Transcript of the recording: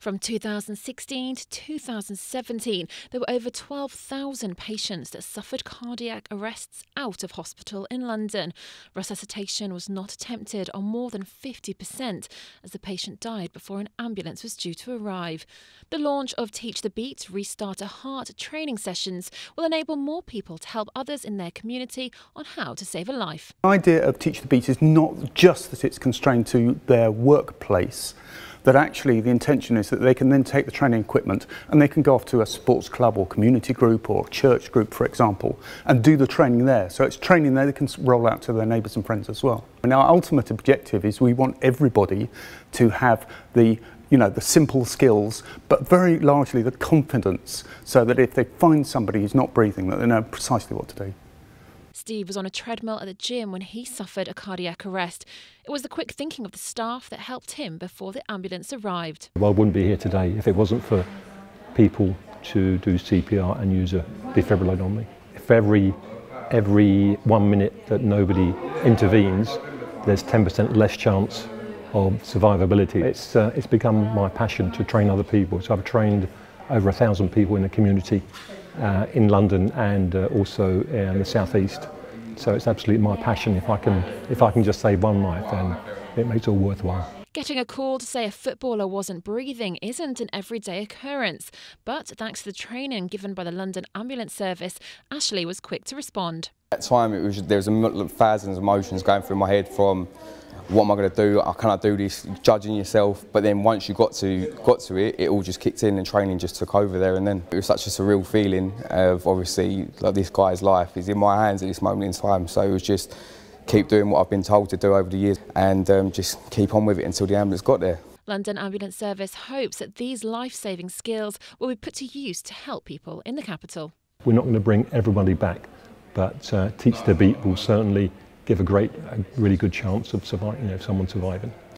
From 2016 to 2017, there were over 12,000 patients that suffered cardiac arrests out of hospital in London. Resuscitation was not attempted on more than 50%, as the patient died before an ambulance was due to arrive. The launch of Teach the Beat Restart a Heart training sessions will enable more people to help others in their community on how to save a life. The idea of Teach the Beat is not just that it's constrained to their workplace that actually the intention is that they can then take the training equipment and they can go off to a sports club or community group or church group, for example, and do the training there. So it's training there they can roll out to their neighbours and friends as well. And our ultimate objective is we want everybody to have the you know, the simple skills, but very largely the confidence so that if they find somebody who's not breathing, that they know precisely what to do. Steve was on a treadmill at the gym when he suffered a cardiac arrest. It was the quick thinking of the staff that helped him before the ambulance arrived. Well, I wouldn't be here today if it wasn't for people to do CPR and use a defibrillator on me. If every, every one minute that nobody intervenes, there's 10% less chance of survivability. It's, uh, it's become my passion to train other people. So I've trained over a thousand people in the community uh, in London and uh, also in the southeast. So it's absolutely my passion. If I can, if I can just save one life, then it makes it all worthwhile. Getting a call to say a footballer wasn't breathing isn't an everyday occurrence, but thanks to the training given by the London Ambulance Service, Ashley was quick to respond. At the time, it was there was a thousands of emotions going through my head from what am I going to do? I cannot do this. Judging yourself, but then once you got to got to it, it all just kicked in, and training just took over there. And then it was such a surreal feeling of obviously like this guy's life is in my hands at this moment in time. So it was just keep doing what I've been told to do over the years, and um, just keep on with it until the ambulance got there. London Ambulance Service hopes that these life-saving skills will be put to use to help people in the capital. We're not going to bring everybody back, but uh, Teach the Beat will certainly give a great, a really good chance of surviving, you know, someone surviving.